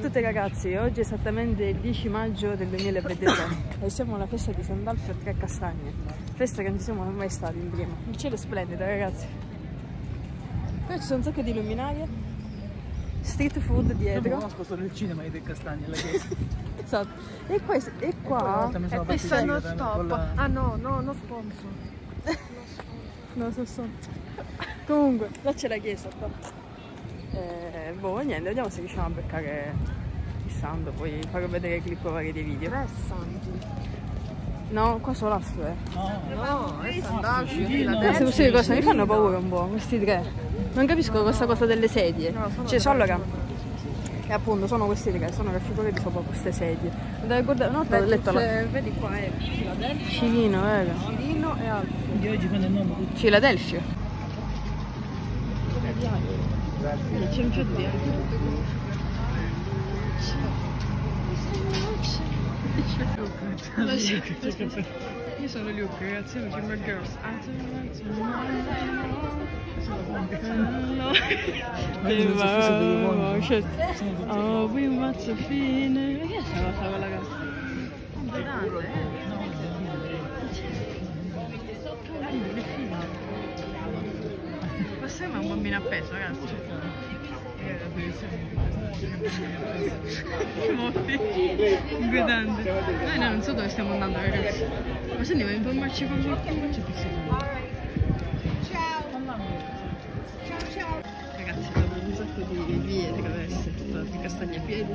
tutti ragazzi, oggi è esattamente il 10 maggio del 2023 e siamo alla festa di Sandalfo e Tre Castagne, festa che non siamo mai stati in prima. Il cielo è splendido ragazzi. Qui ci sono un sacco di luminarie, street food Io dietro. conosco solo il cinema di Castagni alla chiesa. Esatto. E, qua, e qua, e sono questo è no stop. la- Ah no, no, no sponsor. No, so, so. Comunque, là c'è la chiesa qua. Eh, boh, niente, vediamo se riusciamo a beccare il santo, poi farò vedere clip vari dei video. Santi. No, qua solo asso, eh. No, No, è Sandalfo, Queste, Filadelfia. queste cose mi fanno paura un po', questi tre. Non capisco questa cosa delle sedie. No, sono cioè, tre. allora, e appunto sono questi tre, sono raffigurati sopra queste sedie. Da ricordare, una volta ho letto la... Vedi qua è Filadelfia, Cirino, vero? Cirino e Alfio. di oggi fanno il nome. Filadelfia. C'è un giardino. Io sono Luke, ragazzi, io Jimmy Girls. No. Oh, we want to fine. Che è stava fa quella cosa? Ma sembra un bambino appeso, ragazzi. Morti. Inquietante. Noi no, non so dove stiamo andando, ragazzi. Ma se andiamo a informarci con qualcuno? C'è Ragazzi, dopo un sacco di vie traverse, tutta di castagna a piedi,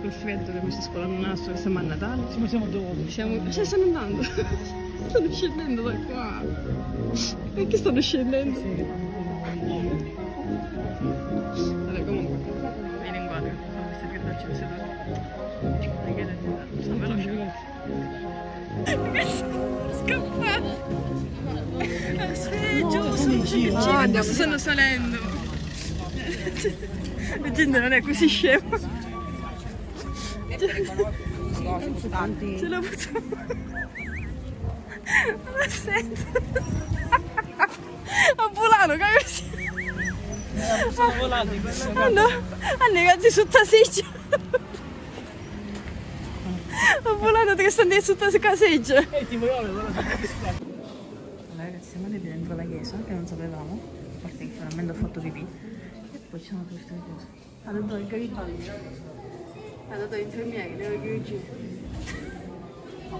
col freddo che mi sto scolando il che siamo a Natale. Siamo, siamo dove? Siamo... Cioè, stanno andando. stanno scendendo da qua. Perché stanno scendendo? Vabbè, comunque, vieni in quadro. Sono questi tre facce seduti. Perché sono veloci. Scappato! Aspetta, giù, su, su, No, andiamo stanno salendo. La gente non è così scema. Ce la facciamo. Non la sento. A volano, così. Sono volati, quella Hanno, hanno i razzi su taseggia. A volano tre stanno. E voglio vedere Allora ragazzi siamo andati dentro la chiesa che non sapevamo, a parte che finalmente ho fatto pipì e poi ci sono queste cose. Ha dato il Garibaldi, ha dato l'infermiere, le chirurgie. Ma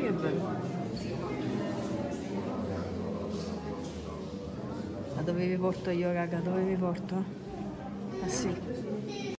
che bello. Dove vi porto io raga? Dove vi porto? Ah sì.